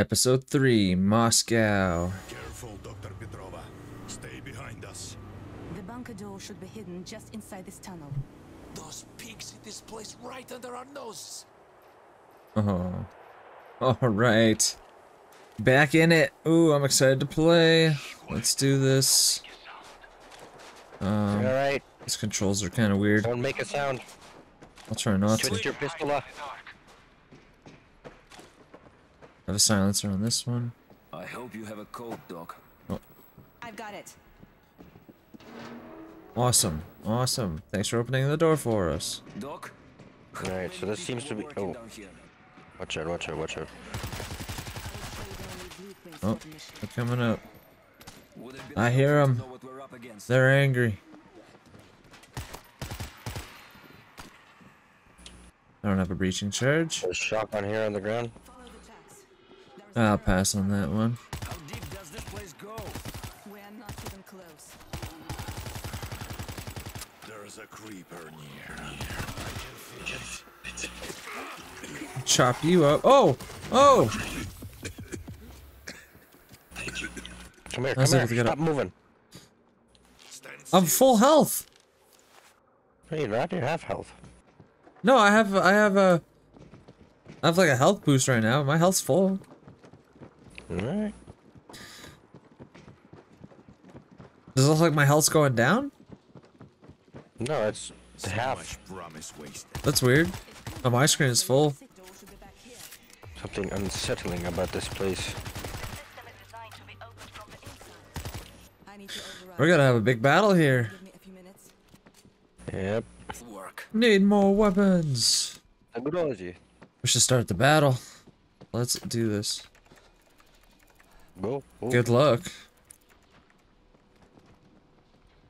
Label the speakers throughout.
Speaker 1: Episode 3 Moscow.
Speaker 2: Careful, Dr. Petrova. Stay behind us.
Speaker 3: The bunker door should be hidden just inside this tunnel.
Speaker 4: Those pigs in this place right under our noses.
Speaker 1: Oh. Alright. Back in it. Ooh, I'm excited to play. Let's do this. Um,
Speaker 5: Alright,
Speaker 1: these controls are kind of weird.
Speaker 5: don't make a sound.
Speaker 1: I'll try not to.
Speaker 5: Switch your pistol off.
Speaker 1: Have a silencer on this one.
Speaker 4: I hope you have a coat, Doc. Oh.
Speaker 3: I've got it.
Speaker 1: Awesome. Awesome. Thanks for opening the door for us.
Speaker 4: Doc?
Speaker 5: Alright, so this seems to be. Oh, watch out, watch out, watch out.
Speaker 1: Oh, they're coming up.
Speaker 4: Would have been
Speaker 1: I hear
Speaker 4: helpful
Speaker 1: 'em.
Speaker 4: to know what we're up against.
Speaker 1: They're angry. I don't have a breaching charge.
Speaker 5: There's shotgun here on the ground.
Speaker 3: Follow the tracks.
Speaker 1: I'll pass on that one.
Speaker 4: How deep does this place go?
Speaker 3: We're not even close.
Speaker 2: There's a creeper near.
Speaker 1: Chop you up. Oh! Oh!
Speaker 5: Come here, come here. Stop
Speaker 1: up.
Speaker 5: moving.
Speaker 1: I'm full health.
Speaker 5: No, you're not. You have health.
Speaker 1: No, I have I have a I have like a health boost right now. My health's full.
Speaker 5: Alright.
Speaker 1: Does it look like my health's going down?
Speaker 5: No, it's
Speaker 2: So
Speaker 5: half.
Speaker 2: much promise wasted.
Speaker 1: That's weird. Oh, my screen is full.
Speaker 3: Exit door should be back here.
Speaker 5: Something unsettling about this place.
Speaker 6: system is designed to be opened from the inside.
Speaker 3: I need to override.
Speaker 1: We're gonna have a big battle here.
Speaker 3: Give me a few minutes.
Speaker 5: Yep.
Speaker 4: Work.
Speaker 1: Need more weapons.
Speaker 5: Technology.
Speaker 1: We should start the battle. Let's do this.
Speaker 5: Go.
Speaker 1: Good luck.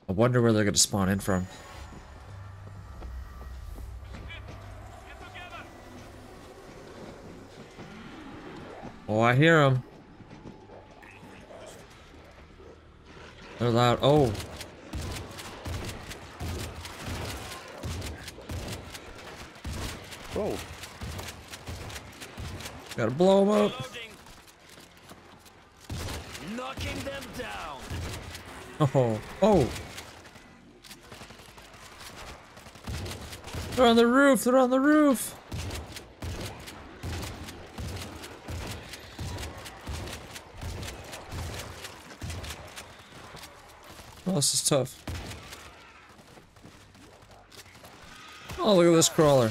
Speaker 1: I wonder where they're gonna spawn in from. Oh, I hear them. They're loud. Oh.
Speaker 5: Whoa.
Speaker 1: Gotta blow them up. Oh. Oh. They're on the roof. They're on the roof. Oh, this is tough. Oh, look at this crawler.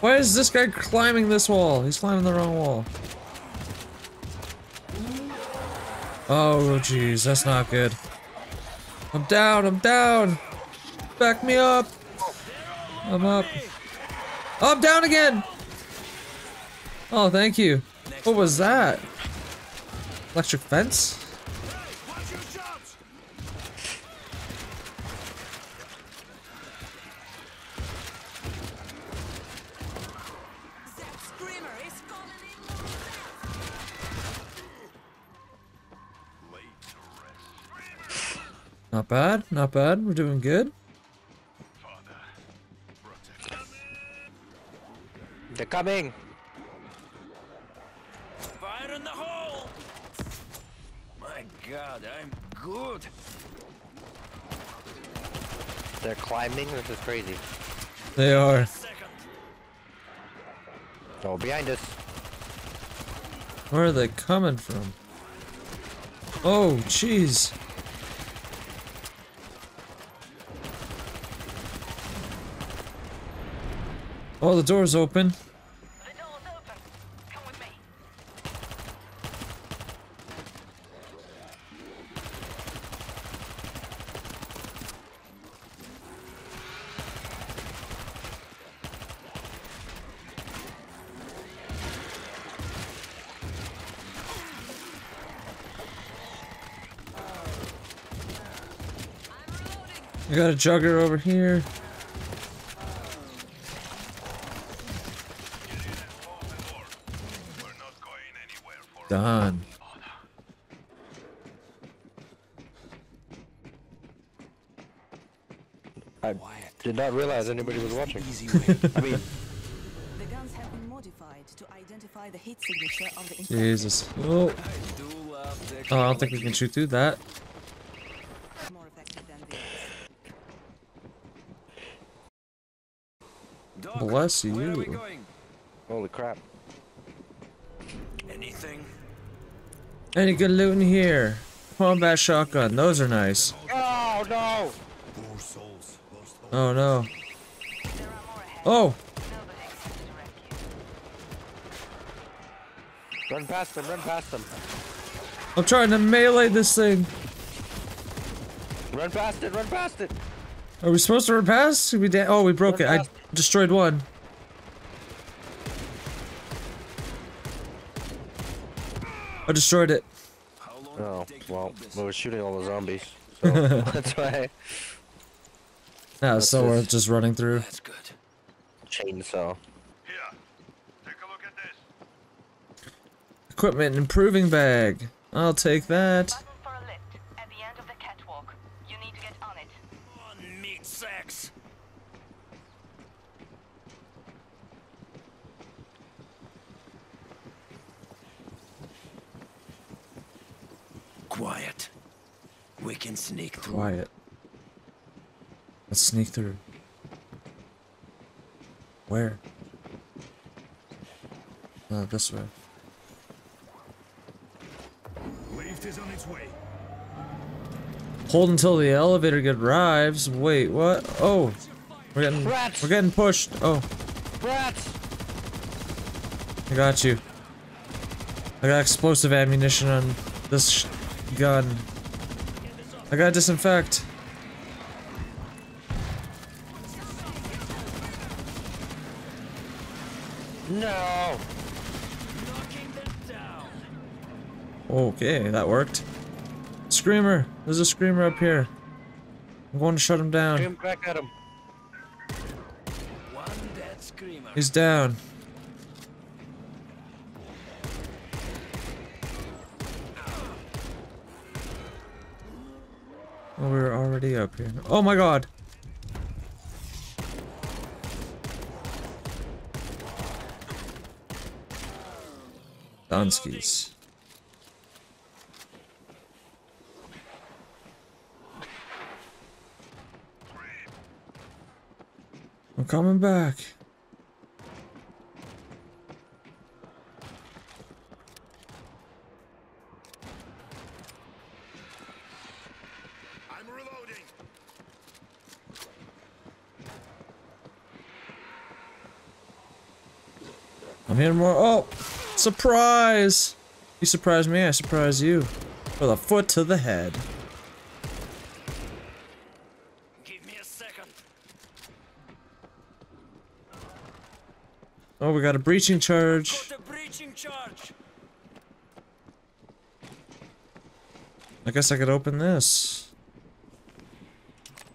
Speaker 1: Why is this guy climbing this wall? He's climbing the wrong wall. Oh, jeez, that's not good. I'm down, I'm down! Back me up! I'm up. Oh, I'm down again! Oh, thank you. What was that? Electric fence? Not bad, not bad. We're doing good.
Speaker 2: Father, protect us.
Speaker 5: They're coming.
Speaker 4: Fire in the hole. My God, I'm good.
Speaker 5: They're climbing. This is crazy.
Speaker 1: They are.
Speaker 5: Oh, behind us.
Speaker 1: Where are they coming from? Oh, jeez. Oh, the door's open.
Speaker 6: The door's open. Come with me.
Speaker 1: I got a jugger over here.
Speaker 2: We're not going anywhere for
Speaker 1: Done.
Speaker 5: I did not realize anybody was watching. I mean,
Speaker 3: The guns have been modified to to identify the heat signature of the.
Speaker 1: Jesus. Oh,
Speaker 4: I
Speaker 1: oh, I don't think we can shoot through that.
Speaker 3: More effective than the
Speaker 4: Doc,
Speaker 1: Bless
Speaker 4: Where are we
Speaker 1: you.
Speaker 5: Holy crap.
Speaker 4: Anything?
Speaker 1: Any good loot in here? Combat shotgun. Those are nice.
Speaker 5: Oh no!
Speaker 1: Oh no.
Speaker 6: There are more ahead.
Speaker 1: Oh,
Speaker 6: Nobody expects to rescue.
Speaker 5: Run past them, run past them.
Speaker 1: I'm trying to melee this thing.
Speaker 5: Run past it, run past it!
Speaker 1: Are we supposed to run past? We oh, we broke it.
Speaker 5: Run
Speaker 1: I destroyed one. I destroyed it.
Speaker 4: How long will
Speaker 5: Oh,
Speaker 4: it take to
Speaker 5: well, we were shooting all the zombies. So that's why.
Speaker 1: Yeah,
Speaker 5: What's
Speaker 1: so we're just running through.
Speaker 4: That's good.
Speaker 5: Chainsaw.
Speaker 2: Here. Take a look at this.
Speaker 1: Equipment improving bag. I'll take that.
Speaker 6: For a lift at the end of the catwalk. You need to get on it.
Speaker 4: On meat sacks. Quiet. We can sneak through.
Speaker 1: Quiet. Let's sneak through. Where? Uh, this way.
Speaker 2: Lift is on its way.
Speaker 1: Hold until the elevator get arrives. Wait, what? Oh, we're getting
Speaker 5: Rats!
Speaker 1: we're getting pushed. Oh,
Speaker 5: Rats!
Speaker 1: I got you. I got explosive ammunition on this sh gun. I got disinfect.
Speaker 5: No!
Speaker 4: Knocking them down.
Speaker 1: Okay, that worked. Screamer! There's a screamer up here. I'm going to shut him down.
Speaker 5: Shoot him back at him.
Speaker 4: One dead screamer.
Speaker 1: He's down. Oh, we were already up here. Oh my god! Donskis. I'm coming back.
Speaker 2: I'm reloading.
Speaker 1: I'm hitting more. Oh, surprise! You surprise me, I surprise you. With a foot to the head.
Speaker 4: Give me a second.
Speaker 1: Oh, we got a breaching charge.
Speaker 4: Got a breaching charge.
Speaker 1: I guess I could open this.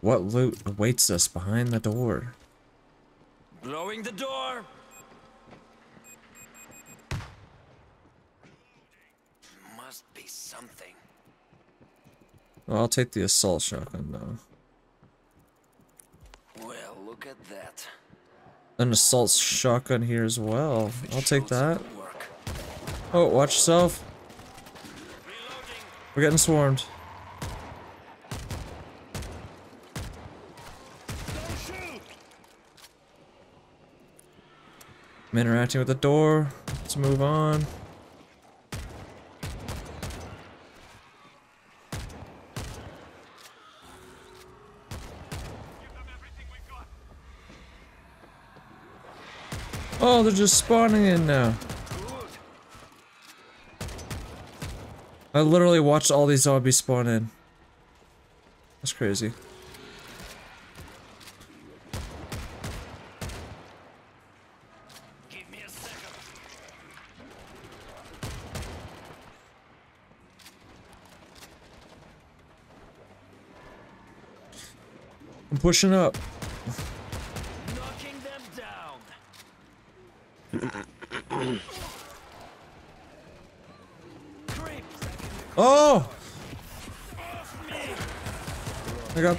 Speaker 1: What loot awaits us behind the door?
Speaker 4: Blowing the door. Must be something.
Speaker 1: Well, I'll take the assault shotgun though.
Speaker 4: Well, look at that.
Speaker 1: An assault shotgun here as well. I'll take that. Oh, watch yourself. We're getting swarmed. I'm interacting with the door. Let's move on. Oh, they're just spawning in now. I literally watched all these zombies spawn in. That's crazy. I'm pushing up.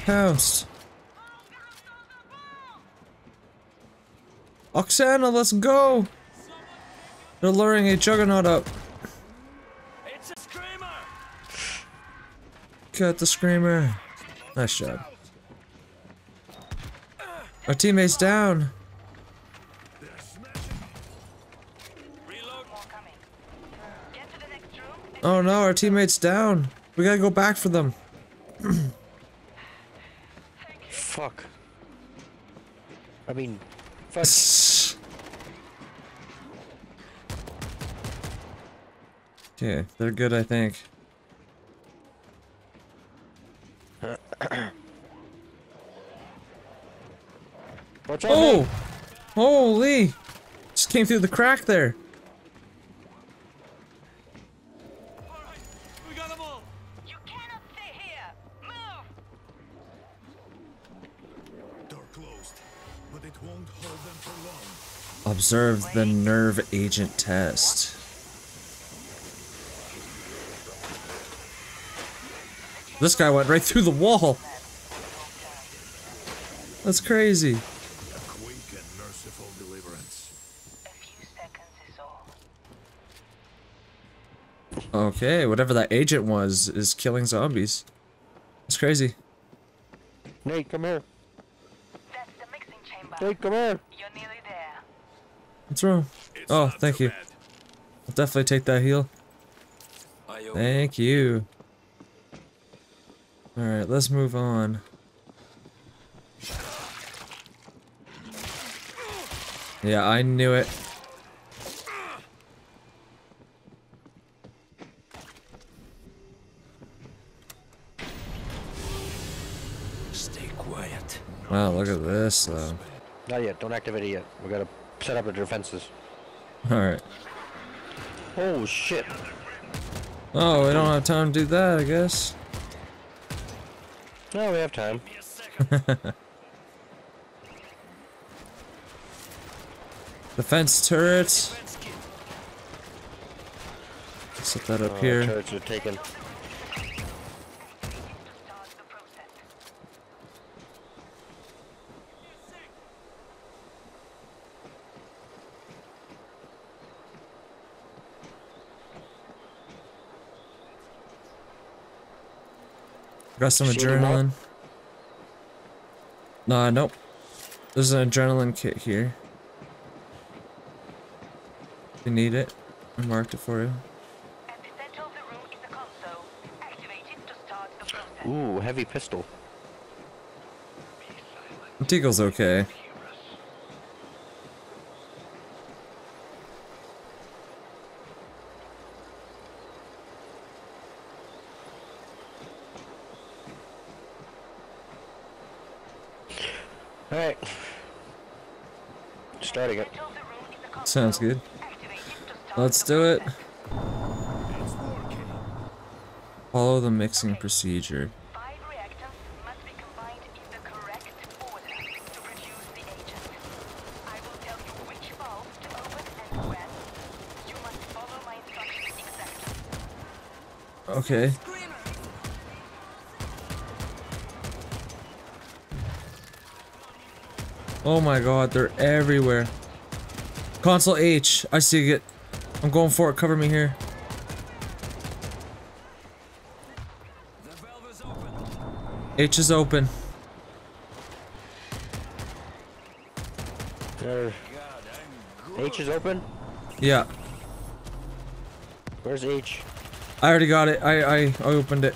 Speaker 1: I got. Oksana, let's go! They're luring a juggernaut up.
Speaker 4: It's a screamer!
Speaker 1: Got the screamer. Nice job. Our teammate's down.
Speaker 4: Reload.
Speaker 6: More coming. Get to the next room. and
Speaker 1: Oh no, our teammate's down. We gotta go back for them.
Speaker 5: Fuck. I mean, fuck.
Speaker 1: Okay, they're good, I think. Oh! Holy! Just came through the crack there. Observe the nerve agent test. This guy went right through the wall. That's crazy.
Speaker 2: A quick and merciful deliverance.
Speaker 6: A few seconds is all.
Speaker 1: Okay, whatever that agent was is killing zombies. It's crazy.
Speaker 5: Nate, come here.
Speaker 6: That's the mixing chamber.
Speaker 5: Nate, come here.
Speaker 6: You're nearly there.
Speaker 1: What's wrong?
Speaker 2: It's
Speaker 1: Oh, thank
Speaker 2: so
Speaker 1: you.
Speaker 2: bad.
Speaker 1: I'll definitely take that heal. Thank you. Alright, let's move on. Yeah, I knew it.
Speaker 4: Stay quiet.
Speaker 1: Wow, look at this though.
Speaker 5: Not yet. Don't activate it yet. We gotta set up the defenses.
Speaker 1: Alright.
Speaker 5: Oh shit.
Speaker 1: Oh, we don't have time to do that, I guess.
Speaker 5: No, we have time.
Speaker 4: Be a second.
Speaker 1: Defense turret. Set that up
Speaker 5: Oh,
Speaker 1: here.
Speaker 5: Turrets are taken.
Speaker 1: Got some
Speaker 5: Shield him up.
Speaker 1: adrenaline. Nah, nope. There's an adrenaline kit here. If you need it, I marked it for you.
Speaker 6: At the center of the room is a console. Activate it to start the process.
Speaker 5: Ooh, heavy pistol.
Speaker 1: Deagle's okay.
Speaker 5: Alright. Starting it.
Speaker 6: Center of the room is a console.
Speaker 1: Sounds good.
Speaker 6: Activate it to start
Speaker 1: Let's
Speaker 6: the
Speaker 1: do it.
Speaker 6: process.
Speaker 2: It's working.
Speaker 1: Follow the mixing procedure.
Speaker 6: Five reactants must be combined in the correct order to produce the agent. I will tell you which valves to open Let's do it. follow the mixing procedure.
Speaker 1: Okay. Oh my god, they're everywhere. Console H, I see it. I'm going for it, cover me here.
Speaker 4: The valve is open.
Speaker 1: H is open.
Speaker 5: There.
Speaker 4: God, I'm good.
Speaker 5: H is open.
Speaker 1: Yeah,
Speaker 5: Where's H?
Speaker 1: I already got it. I, I, I opened it.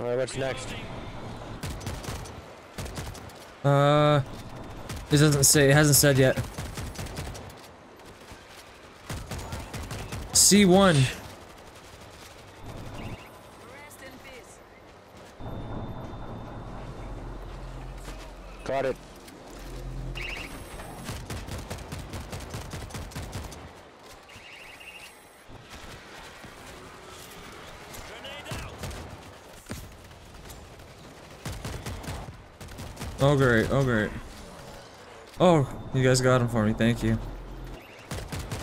Speaker 5: Alright, what's next?
Speaker 1: Uh, it doesn't say, it hasn't said yet. C1.
Speaker 3: Rest in peace.
Speaker 5: Got it.
Speaker 1: Oh great, oh great. Oh, you guys got him for me, thank you.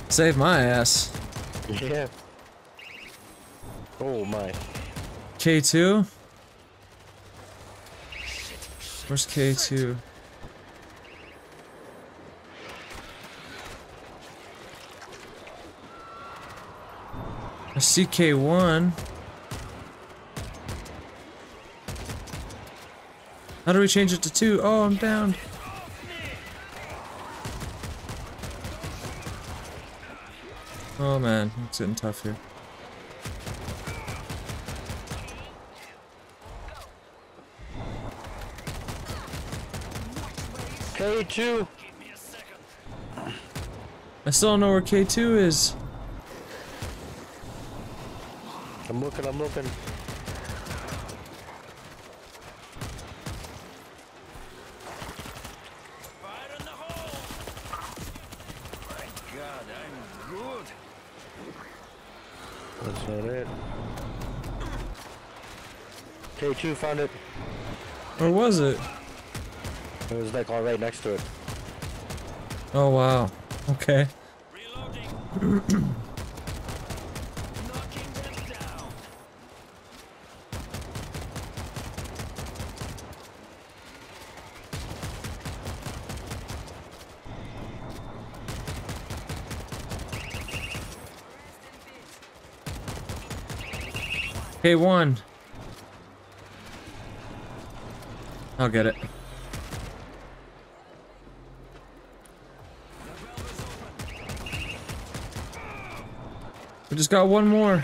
Speaker 1: Save my ass.
Speaker 5: Yeah. Oh my.
Speaker 1: K2? Where's K2? A CK1. How do we change it to two? Oh, I'm down. Oh man, it's getting tough here.
Speaker 5: K2.
Speaker 1: I still don't know where K2 is.
Speaker 5: I'm looking, I'm looking.
Speaker 4: Fire in the hole! My god, I'm good.
Speaker 5: It. K2 found it.
Speaker 1: Where was it?
Speaker 5: It was like all right next to it.
Speaker 1: Oh wow. Okay. K1. I'll get it. We just got one more.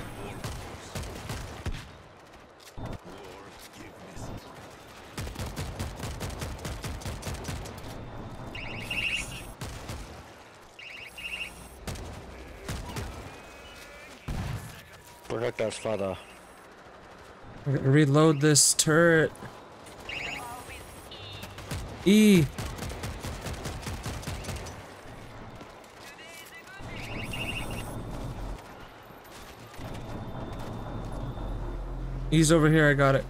Speaker 5: Protect us, father.
Speaker 1: Reload this turret. E. E's over here, I got it.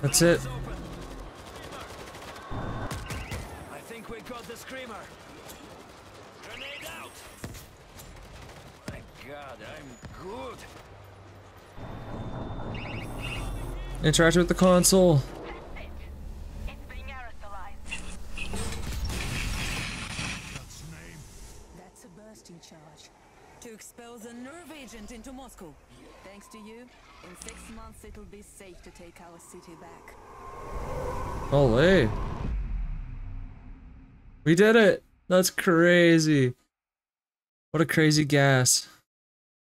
Speaker 1: That's it.
Speaker 4: I think we got the screamer. Grenade out. My god, I'm good.
Speaker 1: Interact with the console.
Speaker 6: That's it. It's being aerosolized.
Speaker 2: That's name.
Speaker 3: That's a. To expel the nerve agent into Moscow. Thanks to you, in six months it'll be safe to take our city back.
Speaker 1: Olay. We did it! That's crazy. What a crazy gas.